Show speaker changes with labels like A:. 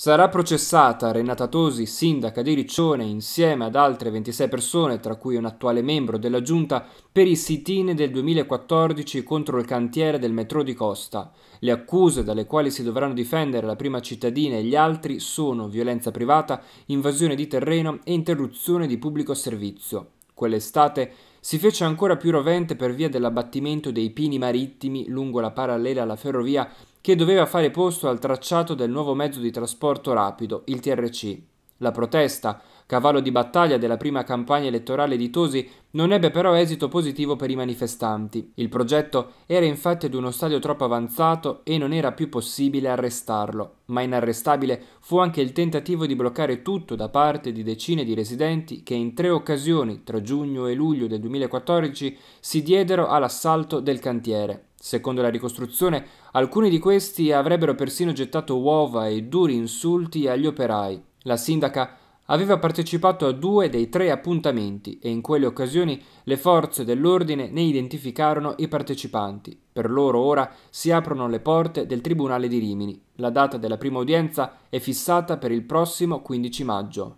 A: Sarà processata Renata Tosi, sindaca di Riccione, insieme ad altre 26 persone, tra cui un attuale membro della giunta, per i sit-in del 2014 contro il cantiere del metro di Costa. Le accuse dalle quali si dovranno difendere la prima cittadina e gli altri sono violenza privata, invasione di terreno e interruzione di pubblico servizio. Quell'estate si fece ancora più rovente per via dell'abbattimento dei pini marittimi lungo la parallela alla ferrovia che doveva fare posto al tracciato del nuovo mezzo di trasporto rapido, il TRC. La protesta, cavallo di battaglia della prima campagna elettorale di Tosi, non ebbe però esito positivo per i manifestanti. Il progetto era infatti ad uno stadio troppo avanzato e non era più possibile arrestarlo, ma inarrestabile fu anche il tentativo di bloccare tutto da parte di decine di residenti che in tre occasioni, tra giugno e luglio del 2014, si diedero all'assalto del cantiere. Secondo la ricostruzione, alcuni di questi avrebbero persino gettato uova e duri insulti agli operai. La sindaca aveva partecipato a due dei tre appuntamenti e in quelle occasioni le forze dell'ordine ne identificarono i partecipanti. Per loro ora si aprono le porte del Tribunale di Rimini. La data della prima udienza è fissata per il prossimo 15 maggio.